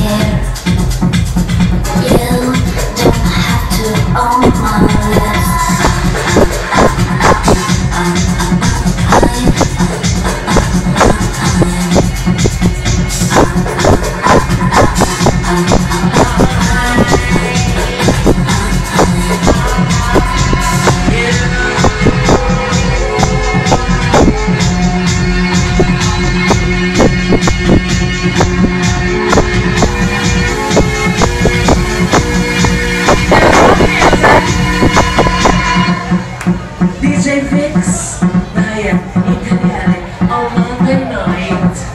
Yeah. Grazie.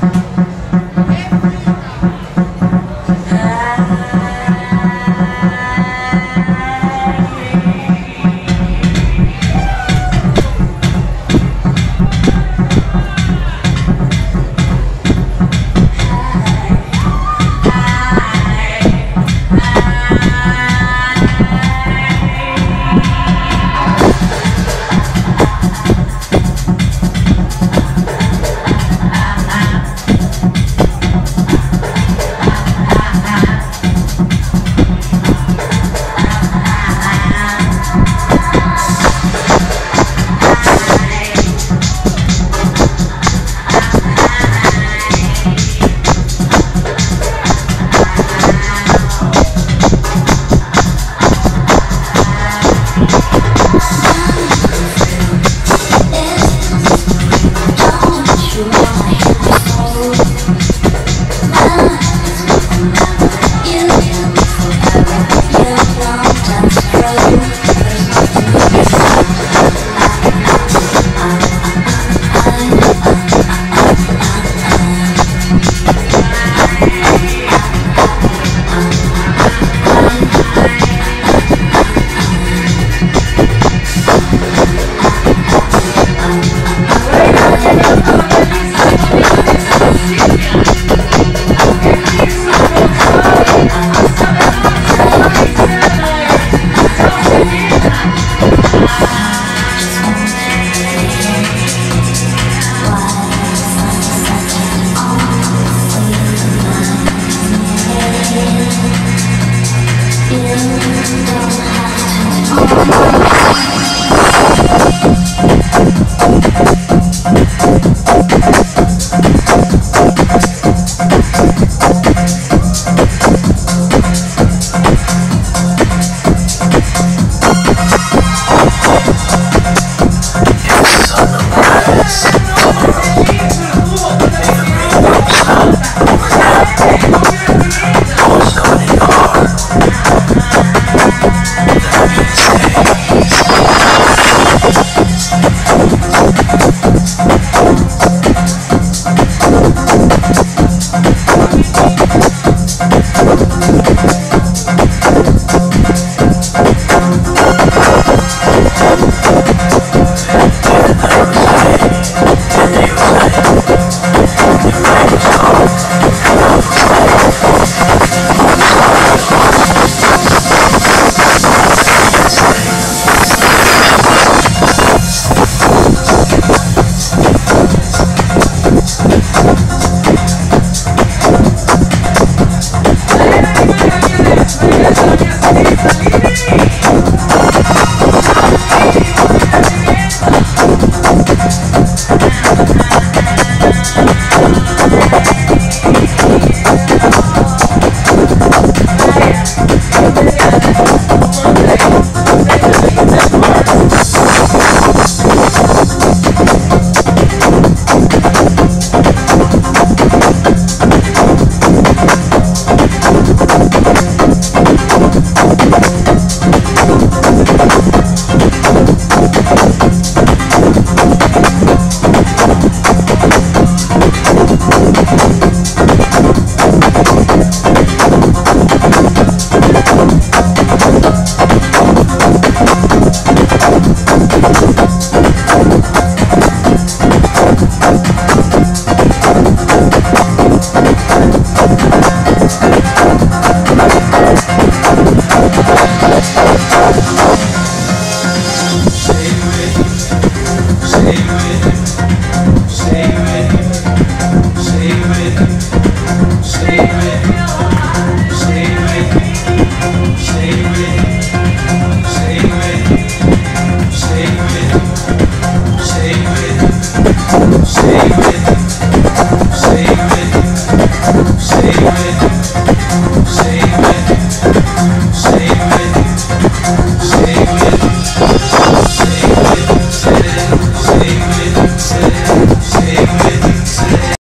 Oh, Thank